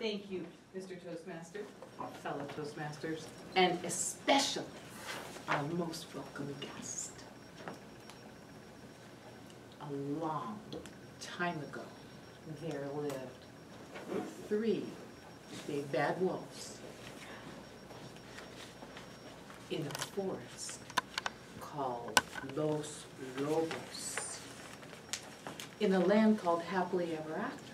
Thank you, Mr. Toastmaster, fellow Toastmasters, and especially our most welcome guest. A long time ago, there lived three big bad wolves in a forest called Los Lobos, in a land called Happily Ever After.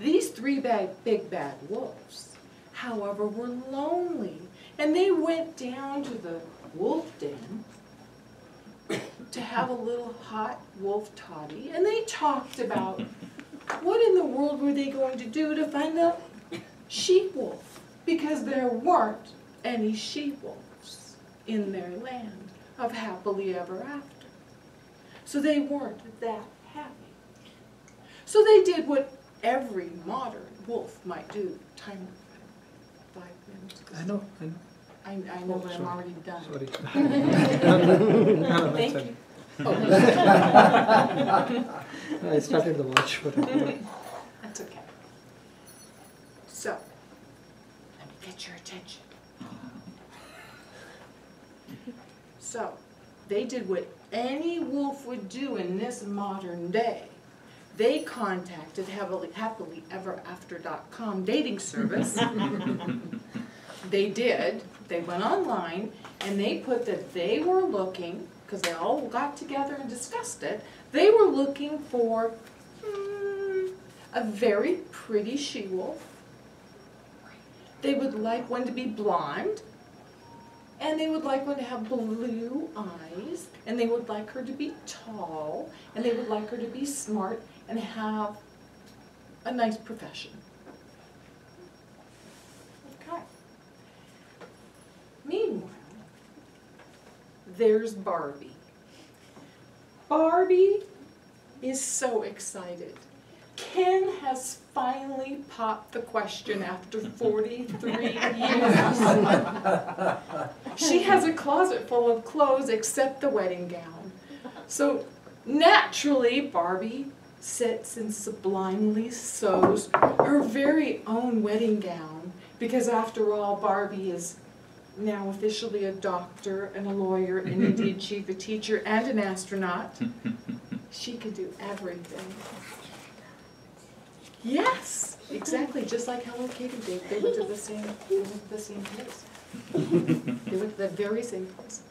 These three bad, big bad wolves, however, were lonely, and they went down to the wolf den to have a little hot wolf toddy, and they talked about what in the world were they going to do to find a sheep wolf, because there weren't any she wolves in their land of happily ever after. So they weren't that happy. So they did what every modern wolf might do. Time five minutes. I know, I know, I, I know, but I'm already done. sorry. No, no, that's Thank fine. you. Oh, I started the watch, but That's okay. So, let me get your attention. So, they did what any wolf would do in this modern day. They contacted happily, happily ever after.com dating service. They did, they went online and they put that they were looking, because they all got together and discussed it, they were looking for hmm, a very pretty she-wolf. They would like one to be blonde, and they would like one to have blue eyes, and they would like her to be tall, and they would like her to be smart and have a nice profession. Okay. Meanwhile, there's Barbie. Barbie is so excited. Ken has finally popped the question after 43 years. she has a closet full of clothes except the wedding gown. So naturally, Barbie sits and sublimely sews her very own wedding gown because after all, Barbie is now officially a doctor and a lawyer and indeed she's a teacher and an astronaut. She can do everything. Yes, exactly, just like Hello Kitty did. They went to the same, they went to the same place. They went to the very same place.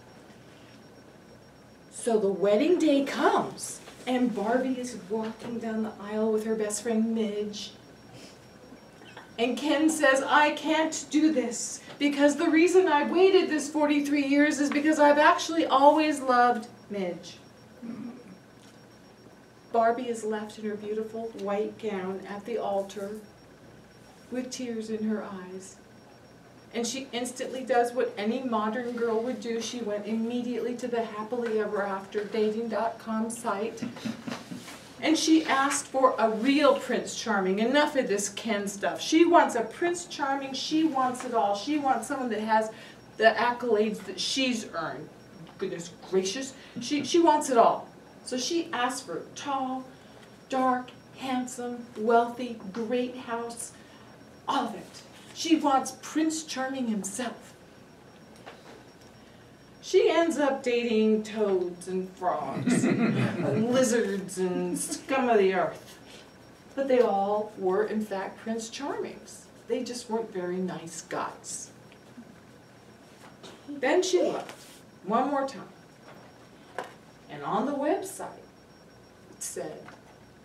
So the wedding day comes, and Barbie is walking down the aisle with her best friend Midge. And Ken says, I can't do this because the reason I waited this 43 years is because I've actually always loved Midge. Barbie is left in her beautiful white gown at the altar with tears in her eyes. And she instantly does what any modern girl would do. She went immediately to the happily ever after dating.com site. And she asked for a real Prince Charming. Enough of this Ken stuff. She wants a Prince Charming. She wants it all. She wants someone that has the accolades that she's earned. Goodness gracious. She, she wants it all. So she asked for tall, dark, handsome, wealthy, great house, all of it. She wants Prince Charming himself. She ends up dating toads and frogs, and lizards and scum of the earth. But they all were, in fact, Prince Charmings. They just weren't very nice guys. Then she looked, one more time. And on the website, it said,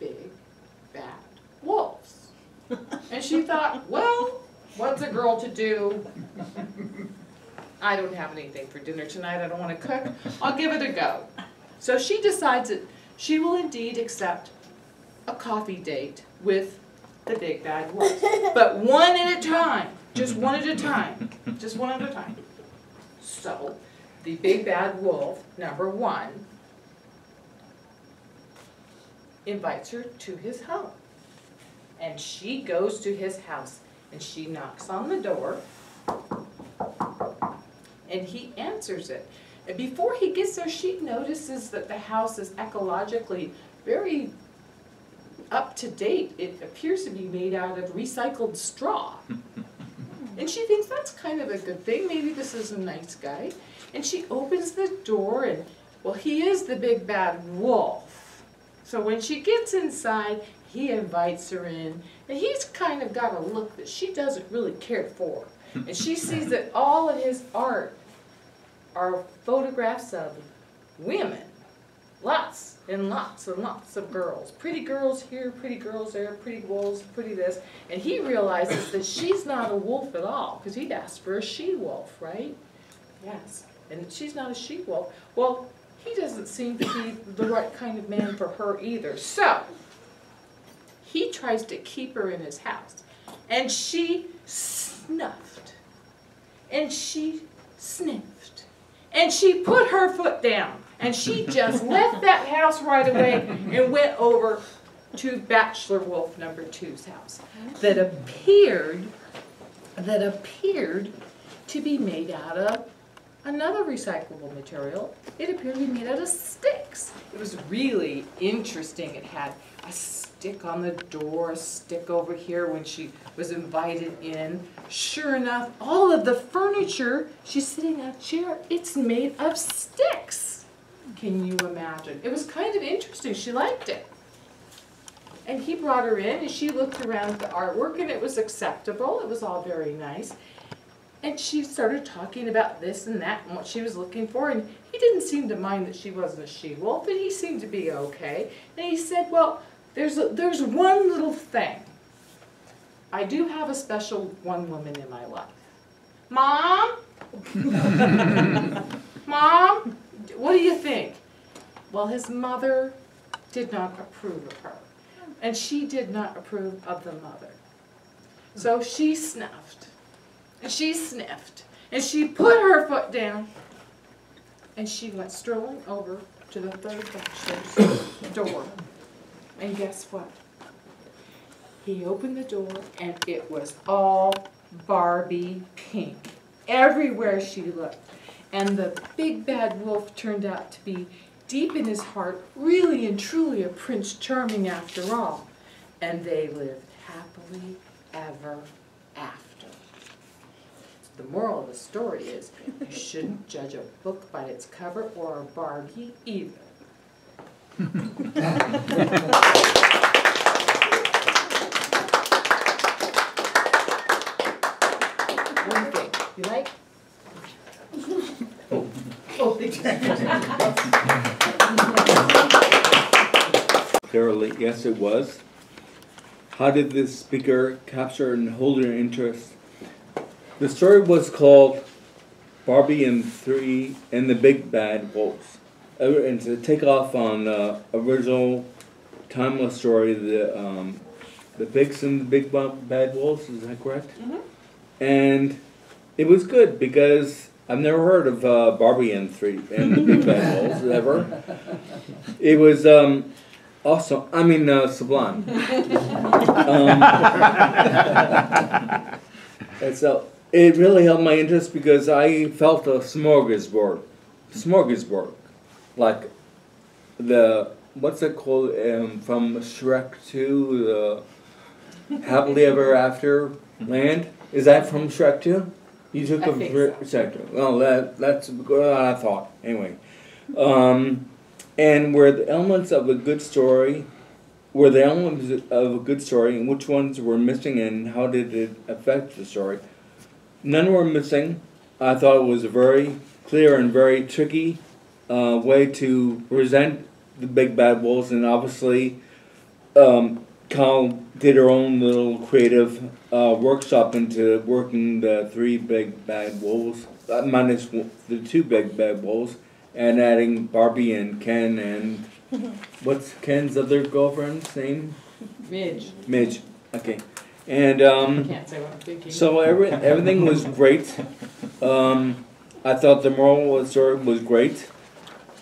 big, bad wolves. And she thought, well, what's a girl to do? I don't have anything for dinner tonight, I don't wanna cook, I'll give it a go. So she decides that she will indeed accept a coffee date with the big bad wolf. But one at a time, just one at a time, just one at a time. So, the big bad wolf, number one, invites her to his home. And she goes to his house and she knocks on the door and he answers it. And before he gets there, she notices that the house is ecologically very up to date. It appears to be made out of recycled straw. And she thinks that's kind of a good thing. Maybe this is a nice guy. And she opens the door, and well, he is the big bad wolf. So when she gets inside, he invites her in, and he's kind of got a look that she doesn't really care for. And she sees that all of his art are photographs of women. Lots and lots and lots of girls. Pretty girls here, pretty girls there, pretty wolves, pretty this. And he realizes that she's not a wolf at all, because he'd asked for a she-wolf, right? Yes. And she's not a she-wolf. Well, he doesn't seem to be the right kind of man for her either. So, he tries to keep her in his house. And she snuffed. And she sniffed. And she put her foot down. And she just left that house right away and went over to Bachelor Wolf number two's house that appeared that appeared to be made out of another recyclable material. It appeared to be made out of sticks. It was really interesting. It had a stick on the door, a stick over here when she was invited in. Sure enough, all of the furniture, she's sitting in a chair, it's made of sticks. Can you imagine? It was kind of interesting. She liked it. And he brought her in and she looked around the artwork and it was acceptable. It was all very nice. And she started talking about this and that and what she was looking for. And he didn't seem to mind that she wasn't a she-wolf, and he seemed to be okay. And he said, well, there's, a, there's one little thing. I do have a special one woman in my life. Mom? Mom? What do you think? Well, his mother did not approve of her. And she did not approve of the mother. So she snuffed. And she sniffed. And she put her foot down. And she went strolling over to the third bachelor's door. And guess what? He opened the door and it was all Barbie pink. Everywhere she looked. And the big bad wolf turned out to be deep in his heart, really and truly a Prince Charming after all. And they lived happily ever after. The moral of the story is you shouldn't judge a book by its cover or a Barbie either. One thing, you like? Oh, Clearly, yes, it was. How did this speaker capture and hold your interest? The story was called Barbie and Three and the Big Bad Wolves. Uh, It's a takeoff on the original timeless story, the um, the Bigs and the Big Bad Wolves. Is that correct? Mhm. And it was good because I've never heard of uh, Barbie and Three and the Big Bad Wolves ever. It was um, awesome. I mean, uh, sublime. um, and so it really held my interest because I felt a smorgasbord, smorgasbord, like the what's it called um, from Shrek Two, the Happily Ever After land. Is that from Shrek Two? You took I a think so. Two. Well, that that's what I thought anyway. Um, and were the elements of a good story were the elements of a good story and which ones were missing and how did it affect the story none were missing i thought it was a very clear and very tricky uh, way to present the big bad wolves and obviously um, Kyle did her own little creative uh, workshop into working the three big bad wolves, uh, minus w- the two big bad wolves, and adding Barbie and Ken and what's Ken's other girlfriend's name? Midge. Midge. Okay, and um, Can't say what I'm thinking. so every, everything was great. Um, I thought the moral of the story was great,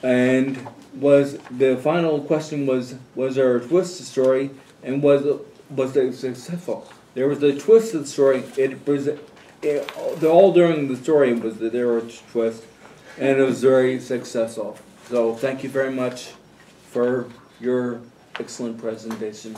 and was the final question was was there a twist to the story and was it, was it successful? There was a twist to the story. It was it, all during the story was that there was a twist, and it was very successful. So thank you very much for your excellent presentation.